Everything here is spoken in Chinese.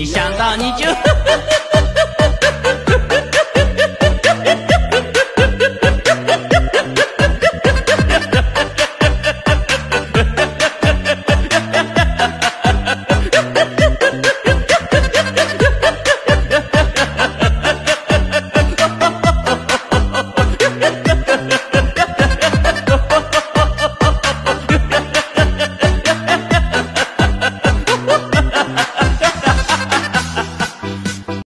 一想到你就